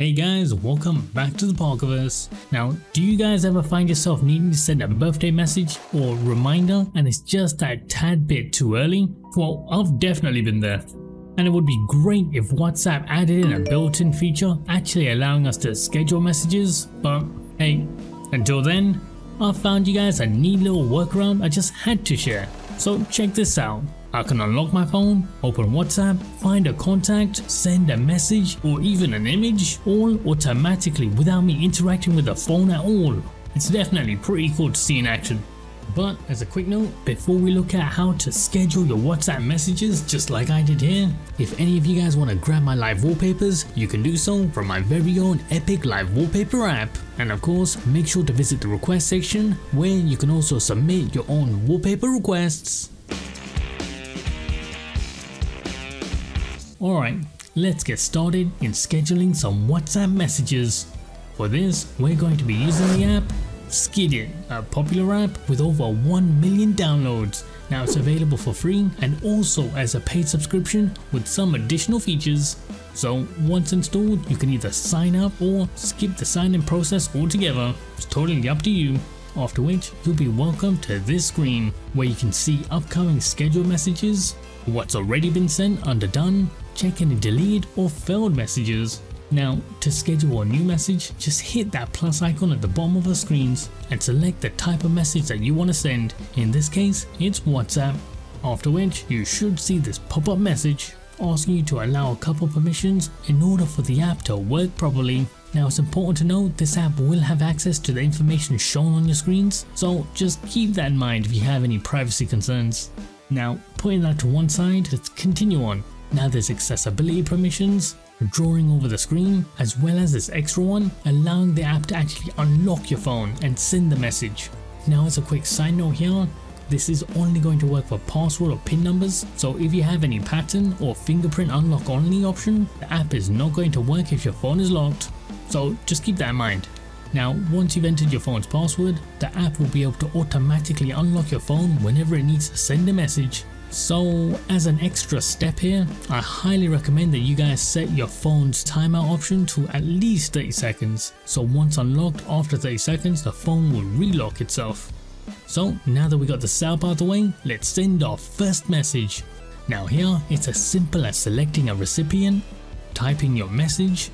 Hey guys, welcome back to the Parkerverse. Now, do you guys ever find yourself needing to send a birthday message or reminder and it's just that tad bit too early? Well, I've definitely been there. And it would be great if WhatsApp added in a built-in feature actually allowing us to schedule messages, but hey, until then, I've found you guys a neat little workaround I just had to share. So check this out. I can unlock my phone, open WhatsApp, find a contact, send a message or even an image all automatically without me interacting with the phone at all. It's definitely pretty cool to see in action. But as a quick note, before we look at how to schedule your WhatsApp messages just like I did here, if any of you guys want to grab my live wallpapers, you can do so from my very own Epic Live Wallpaper app. And of course, make sure to visit the request section where you can also submit your own wallpaper requests. Alright, let's get started in scheduling some WhatsApp messages. For this, we're going to be using the app SKEDit, a popular app with over 1 million downloads. Now it's available for free and also as a paid subscription with some additional features. So once installed, you can either sign up or skip the sign in process altogether. It's totally up to you. After which, you'll be welcome to this screen where you can see upcoming scheduled messages, what's already been sent under done, check any deleted or failed messages. Now, to schedule a new message, just hit that plus icon at the bottom of the screens and select the type of message that you want to send. In this case, it's WhatsApp. After which, you should see this pop-up message asking you to allow a couple permissions in order for the app to work properly. Now it's important to note this app will have access to the information shown on your screens, so just keep that in mind if you have any privacy concerns. Now putting that to one side, let's continue on. Now there's accessibility permissions, drawing over the screen, as well as this extra one, allowing the app to actually unlock your phone and send the message. Now as a quick side note here, this is only going to work for password or PIN numbers, so if you have any pattern or fingerprint unlock only option, the app is not going to work if your phone is locked. So just keep that in mind. Now once you've entered your phone's password, the app will be able to automatically unlock your phone whenever it needs to send a message. So as an extra step here, I highly recommend that you guys set your phone's timeout option to at least 30 seconds. So once unlocked after 30 seconds, the phone will relock itself. So now that we got the setup out of the way, let's send our first message. Now here, it's as simple as selecting a recipient, typing your message,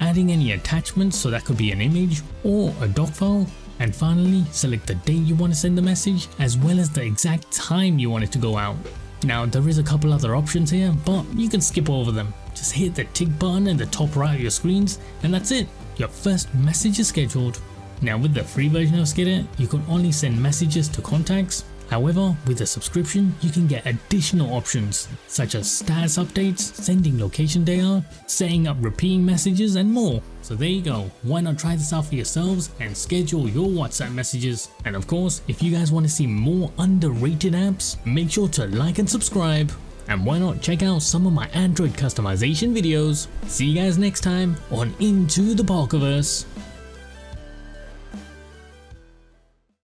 adding any attachments so that could be an image or a doc file, and finally select the date you want to send the message as well as the exact time you want it to go out. Now there is a couple other options here but you can skip over them. Just hit the tick button in the top right of your screens and that's it. Your first message is scheduled. Now with the free version of SKEDit, you can only send messages to contacts. However, with a subscription, you can get additional options such as status updates, sending location data, setting up repeating messages and more. So there you go, why not try this out for yourselves and schedule your WhatsApp messages. And of course, if you guys want to see more underrated apps, make sure to like and subscribe. And why not check out some of my Android customization videos. See you guys next time on Into the Parkerverse.